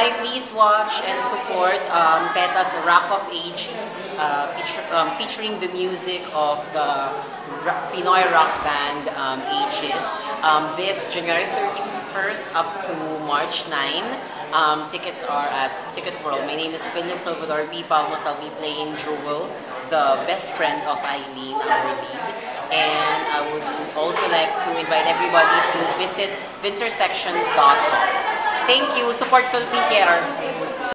Please watch and support um, PETA's Rak of Aegis, uh, um, featuring the music of the rock, Pinoy rock band um, Aegis. Um, this January 31st up to March 9. Um, tickets are at Ticket World. My name is Phillip Salvador B. Palmos. I'll be playing Jewel, the best friend of Eileen, our lead. And I would also like to invite everybody to visit vintersections.com. Thank you. Support Philippine Care.